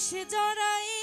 দেশ জড়াই